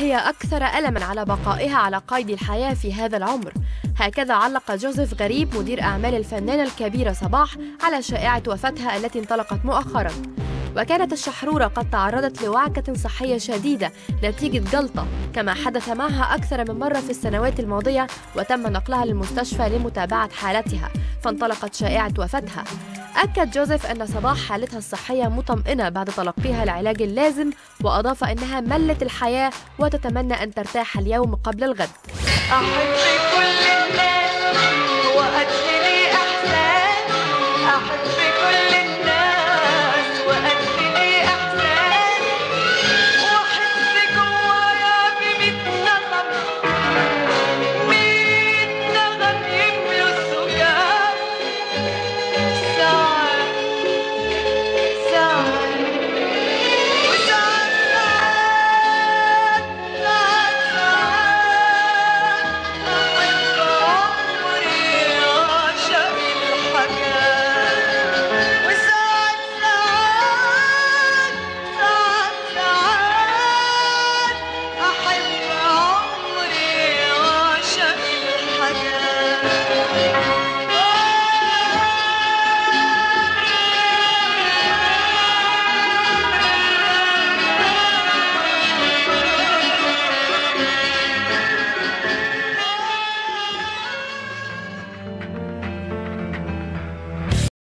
هي أكثر ألما على بقائها على قيد الحياة في هذا العمر. هكذا علق جوزيف غريب مدير أعمال الفنانة الكبيرة صباح على شائعة وفاتها التي انطلقت مؤخرا. وكانت الشحرورة قد تعرضت لوعكة صحية شديدة نتيجة جلطة كما حدث معها أكثر من مرة في السنوات الماضية وتم نقلها للمستشفى لمتابعة حالتها فانطلقت شائعة وفاتها. أكد جوزيف أن صباح حالتها الصحية مطمئنة بعد تلقيها العلاج اللازم وأضاف أنها ملت الحياة وتتمنى أن ترتاح اليوم قبل الغد. أحب كل